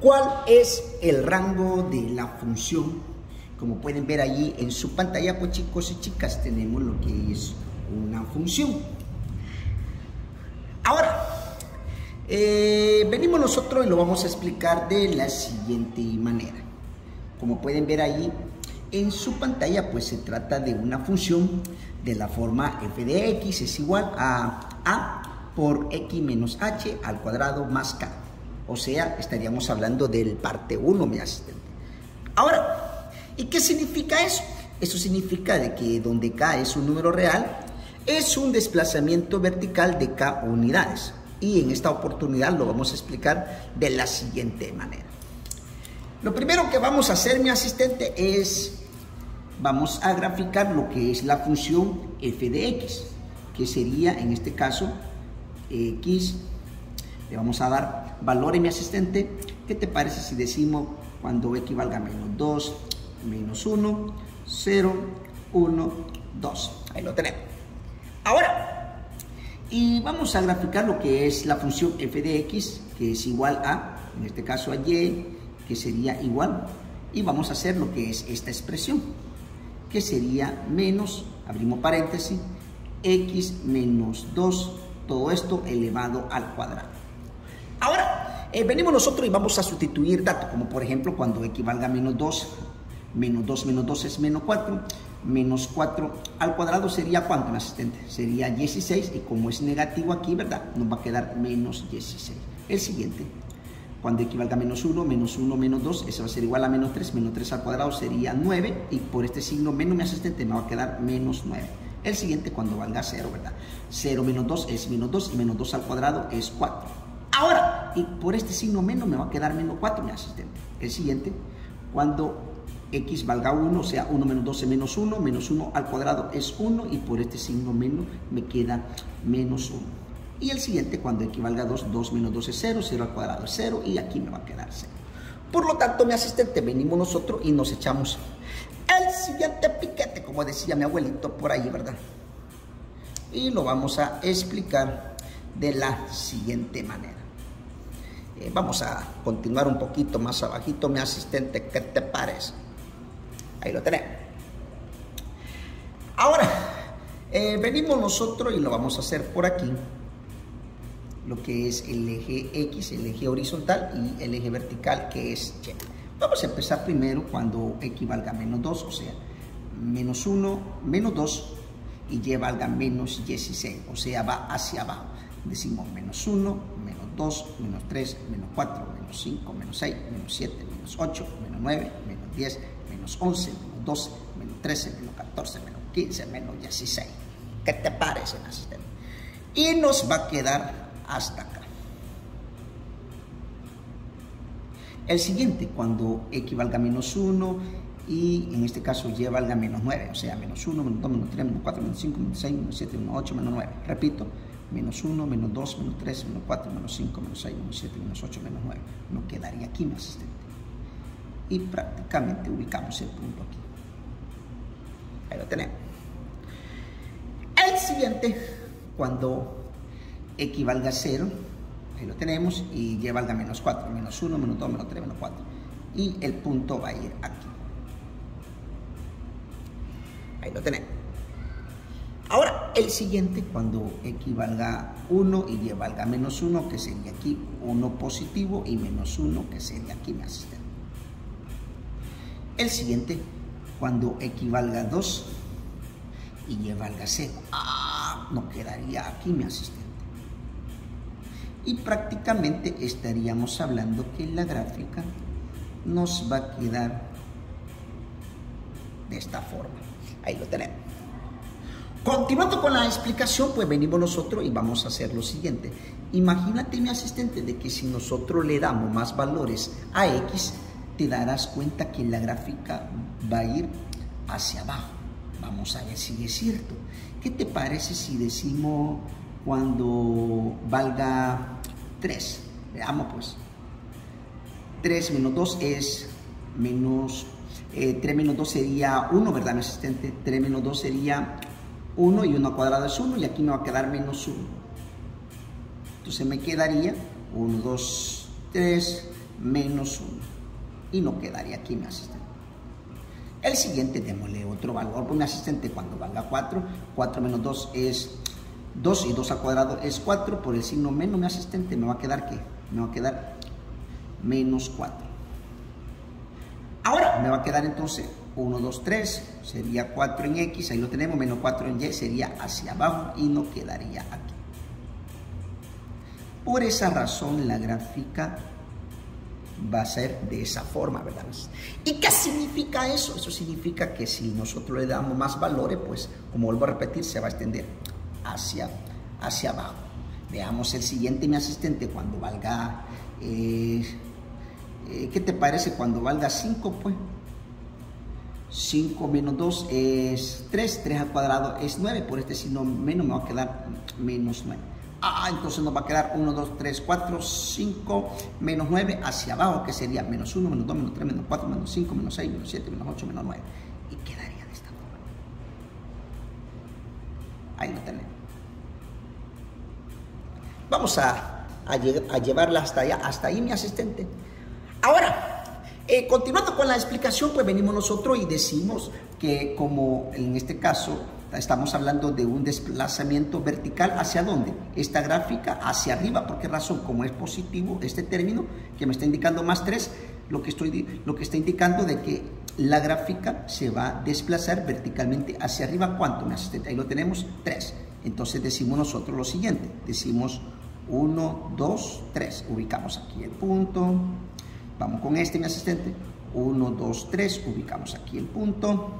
¿Cuál es el rango de la función? Como pueden ver allí en su pantalla, pues chicos y chicas, tenemos lo que es una función. Ahora, eh, venimos nosotros y lo vamos a explicar de la siguiente manera. Como pueden ver allí en su pantalla, pues se trata de una función de la forma f de x es igual a a por x menos h al cuadrado más k. O sea, estaríamos hablando del parte 1, mi asistente. Ahora, ¿y qué significa eso? Eso significa de que donde k es un número real, es un desplazamiento vertical de k unidades. Y en esta oportunidad lo vamos a explicar de la siguiente manera. Lo primero que vamos a hacer, mi asistente, es, vamos a graficar lo que es la función f de x, que sería, en este caso, X, le vamos a dar valor en mi asistente. ¿Qué te parece si decimos cuando X valga menos 2, menos 1, 0, 1, 2? Ahí lo tenemos. Ahora, y vamos a graficar lo que es la función f de x, que es igual a, en este caso a y, que sería igual, y vamos a hacer lo que es esta expresión, que sería menos, abrimos paréntesis, x menos 2 todo esto elevado al cuadrado. Eh, venimos nosotros y vamos a sustituir datos, como por ejemplo cuando x valga menos 2, menos 2 menos 2 es menos 4, menos 4 al cuadrado sería ¿cuánto, mi asistente? Sería 16 y como es negativo aquí, ¿verdad? Nos va a quedar menos 16. El siguiente, cuando x valga menos 1, menos 1, menos 2, eso va a ser igual a menos 3, menos 3 al cuadrado sería 9 y por este signo menos mi asistente me va a quedar menos 9. El siguiente cuando valga 0, ¿verdad? 0 menos 2 es menos 2 y menos 2 al cuadrado es 4. Y por este signo menos me va a quedar menos 4, mi asistente. El siguiente, cuando x valga 1, o sea, 1 menos 2 es menos 1, menos 1 al cuadrado es 1 y por este signo menos me queda menos 1. Y el siguiente, cuando x valga 2, 2 menos 2 es 0, 0 al cuadrado es 0 y aquí me va a quedar 0. Por lo tanto, mi asistente, venimos nosotros y nos echamos el siguiente piquete, como decía mi abuelito por ahí, ¿verdad? Y lo vamos a explicar de la siguiente manera. Eh, vamos a continuar un poquito más abajito, mi asistente, ¿qué te parece? Ahí lo tenemos. Ahora, eh, venimos nosotros y lo vamos a hacer por aquí, lo que es el eje X, el eje horizontal y el eje vertical, que es Y. Vamos a empezar primero cuando x valga menos 2, o sea, menos 1, menos 2 y y valga menos 16, o sea, va hacia abajo. Decimos menos 1, menos 2, menos 3, menos 4, menos 5, menos 6, menos 7, menos 8, menos 9, menos 10, menos 11, menos 12, menos 13, menos 14, menos 15, menos 16. ¿Qué te parece, asistente? Y nos va a quedar hasta acá. El siguiente, cuando x valga menos 1 y en este caso y valga menos 9, o sea, menos 1, menos 2, menos 3, menos 4, menos 5, menos 6, menos 7, menos 8, menos 9. Repito, menos 1, menos 2, menos 3, menos 4, menos 5, menos 6, menos 7, menos 8, menos 9. No quedaría aquí mi asistente. Y prácticamente ubicamos el punto aquí. Ahí lo tenemos. El siguiente, cuando x valga 0, ahí lo tenemos, y y valga menos 4, menos 1, menos 2, menos 3, menos 4. Y el punto va a ir aquí. Ahí lo tenemos. Ahora, el siguiente, cuando x valga 1 y y menos 1, que sería aquí 1 positivo y menos 1, que sería aquí mi asistente. El siguiente, cuando x valga 2 y y valga 0. Ah, no quedaría aquí mi asistente y prácticamente estaríamos hablando que la gráfica nos va a quedar de esta forma. Ahí lo tenemos. Continuando con la explicación, pues venimos nosotros y vamos a hacer lo siguiente. Imagínate, mi asistente, de que si nosotros le damos más valores a X, te darás cuenta que la gráfica va a ir hacia abajo. Vamos a ver si es cierto. ¿Qué te parece si decimos cuando valga 3. Veamos pues. 3 menos 2 es menos... Eh, 3 menos 2 sería 1, ¿verdad, mi asistente? 3 menos 2 sería 1 y 1 cuadrado es 1 y aquí me va a quedar menos 1. Entonces me quedaría 1, 2, 3, menos 1. Y no quedaría aquí mi asistente. El siguiente, démosle otro valor mi asistente cuando valga 4. 4 menos 2 es 2 y 2 al cuadrado es 4. Por el signo menos mi asistente me va a quedar ¿qué? Me va a quedar menos 4. Ahora me va a quedar entonces 1, 2, 3, sería 4 en X, ahí lo tenemos, menos 4 en Y sería hacia abajo y no quedaría aquí. Por esa razón la gráfica va a ser de esa forma, ¿verdad? ¿Y qué significa eso? Eso significa que si nosotros le damos más valores, pues, como vuelvo a repetir, se va a extender hacia, hacia abajo. Veamos el siguiente, mi asistente, cuando valga, eh, eh, ¿qué te parece cuando valga 5? Pues 5 menos 2 es 3, 3 al cuadrado es 9, por este signo menos me va a quedar menos 9. Ah, entonces nos va a quedar 1, 2, 3, 4, 5, menos 9 hacia abajo, que sería menos 1, menos 2, menos 3, menos 4, menos 5, menos 6, menos 7, menos 8, menos 9. Y quedaría de esta forma. Ahí lo tenemos. Vamos a, a, a llevarla hasta allá, hasta ahí mi asistente. Ahora, eh, continuando con la explicación, pues venimos nosotros y decimos que como en este caso Estamos hablando de un desplazamiento vertical hacia dónde? Esta gráfica hacia arriba. ¿Por qué razón? Como es positivo este término que me está indicando más 3, lo que, estoy, lo que está indicando de que la gráfica se va a desplazar verticalmente hacia arriba. ¿Cuánto? Ahí lo tenemos, 3. Entonces decimos nosotros lo siguiente. Decimos 1, 2, 3. Ubicamos aquí el punto. Vamos con este, mi asistente. 1, 2, 3. Ubicamos aquí el punto.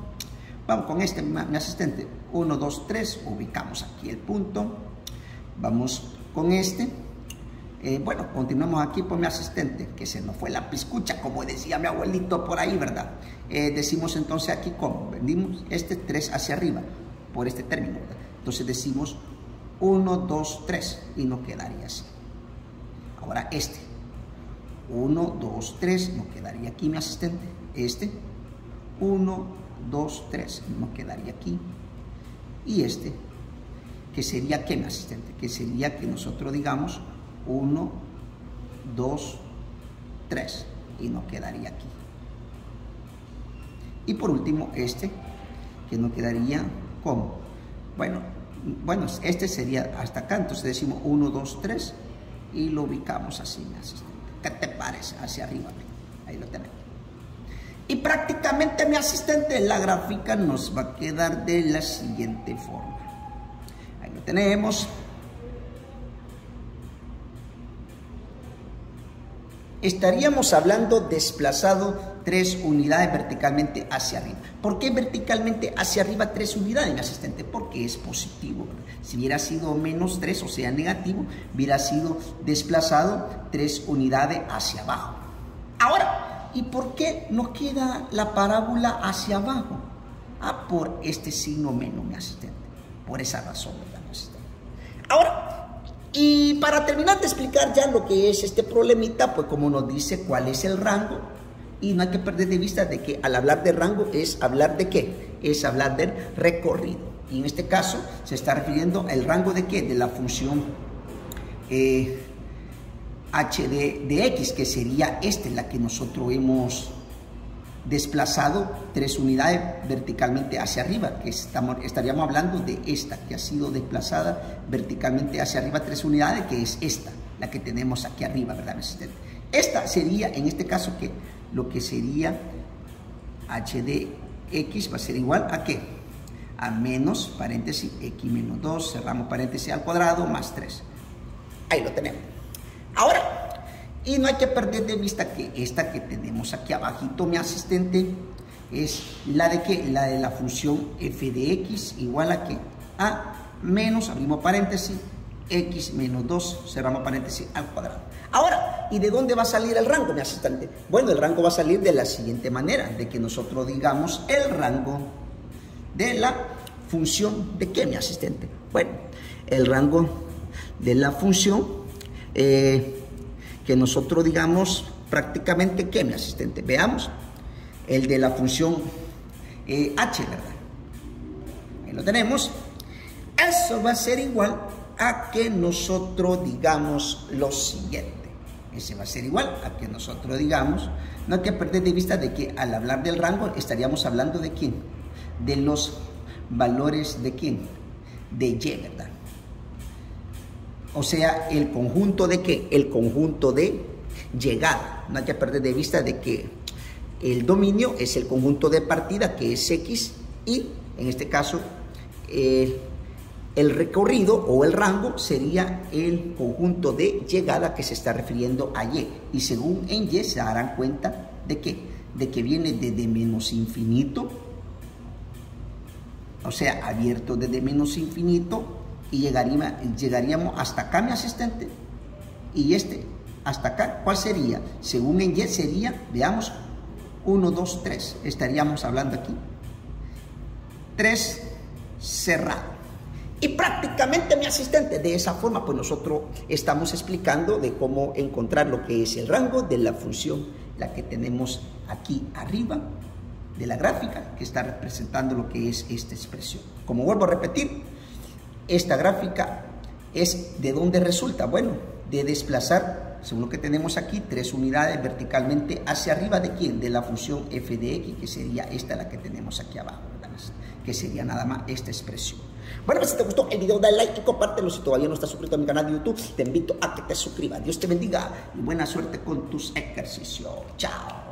Vamos con este, mi asistente. 1, 2, 3. Ubicamos aquí el punto. Vamos con este. Eh, bueno, continuamos aquí por mi asistente, que se nos fue la piscucha, como decía mi abuelito por ahí, ¿verdad? Eh, decimos entonces aquí cómo. Vendimos este 3 hacia arriba, por este término, ¿verdad? Entonces decimos 1, 2, 3 y nos quedaría así. Ahora este. 1, 2, 3, nos quedaría aquí mi asistente. Este. 1, 2, 3, no quedaría aquí. Y este, que sería que mi asistente, que sería que nosotros digamos 1, 2, 3, y no quedaría aquí. Y por último, este, que no quedaría como. Bueno, bueno, este sería hasta acá, entonces decimos 1, 2, 3, y lo ubicamos así, mi asistente. ¿Qué te parece? Hacia arriba, ahí lo tenemos. Y prácticamente mi asistente en la gráfica nos va a quedar de la siguiente forma. Ahí lo tenemos. Estaríamos hablando desplazado tres unidades verticalmente hacia arriba. ¿Por qué verticalmente hacia arriba tres unidades, mi asistente? Porque es positivo. Si hubiera sido menos tres, o sea, negativo, hubiera sido desplazado tres unidades hacia abajo. Ahora, ¿Y por qué nos queda la parábola hacia abajo? Ah, por este signo menos, mi asistente. Por esa razón, ¿verdad, mi asistente? Ahora, y para terminar de explicar ya lo que es este problemita, pues como nos dice cuál es el rango, y no hay que perder de vista de que al hablar de rango es hablar de qué? Es hablar del recorrido. Y en este caso se está refiriendo al rango de qué? De la función eh, h de, x, que sería esta, la que nosotros hemos desplazado tres unidades verticalmente hacia arriba, que estamos, estaríamos hablando de esta, que ha sido desplazada verticalmente hacia arriba tres unidades, que es esta, la que tenemos aquí arriba, ¿verdad? Esta sería, en este caso, que lo que sería h de x va a ser igual a qué? A menos, paréntesis, x menos 2, cerramos paréntesis al cuadrado, más 3. Ahí lo tenemos. Ahora, y no hay que perder de vista que esta que tenemos aquí abajito, mi asistente, es la de que la de la función f de x igual a que a menos, abrimos paréntesis, x menos 2, cerramos paréntesis al cuadrado. Ahora, ¿y de dónde va a salir el rango, mi asistente? Bueno, el rango va a salir de la siguiente manera, de que nosotros digamos el rango de la función de qué, mi asistente. Bueno, el rango de la función eh, que nosotros digamos prácticamente que mi asistente. Veamos el de la función eh, h, ¿verdad? Ahí lo tenemos. Eso va a ser igual a que nosotros digamos lo siguiente. ese va a ser igual a que nosotros digamos, no hay que perder de vista de que al hablar del rango estaríamos hablando de quién, de los valores de quién, de Y, ¿verdad? O sea, el conjunto de qué, el conjunto de llegada. No hay que perder de vista de que el dominio es el conjunto de partida que es X y en este caso el el recorrido o el rango sería el conjunto de llegada que se está refiriendo a Y. Y según en Y se darán cuenta de que, de que viene desde menos infinito, o sea, abierto desde menos infinito, y llegaría, llegaríamos hasta acá, mi asistente, y este hasta acá, ¿cuál sería? Según en Y sería, veamos, 1, 2, 3, estaríamos hablando aquí, 3 cerrado. Y prácticamente mi asistente, de esa forma, pues nosotros estamos explicando de cómo encontrar lo que es el rango de la función, la que tenemos aquí arriba de la gráfica, que está representando lo que es esta expresión. Como vuelvo a repetir, esta gráfica es de dónde resulta, bueno, de desplazar, según lo que tenemos aquí, tres unidades verticalmente hacia arriba de quién, de la función f de x, que sería esta la que tenemos aquí abajo, que sería nada más esta expresión. Bueno, pues si te gustó el video, dale like y compártelo. Si todavía no estás suscrito a mi canal de YouTube, te invito a que te suscribas. Dios te bendiga y buena suerte con tus ejercicios. Chao.